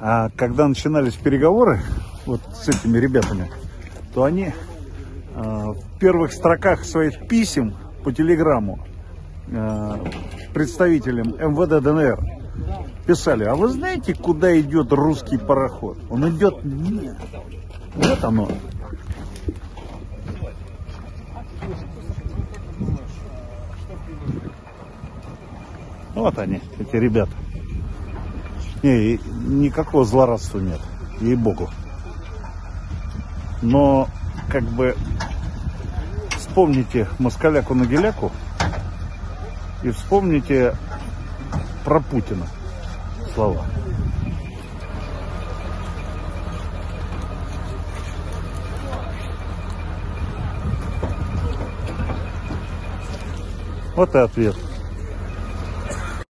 А когда начинались переговоры вот с этими ребятами, то они э, в первых строках своих писем по телеграмму э, представителям МВД ДНР писали, а вы знаете, куда идет русский пароход? Он идет... Вот оно. Вот они, эти ребята. Не, никакого злорадства нет, ей-богу. Но, как бы, вспомните москаляку-нагеляку и вспомните про Путина слова. Вот и ответ.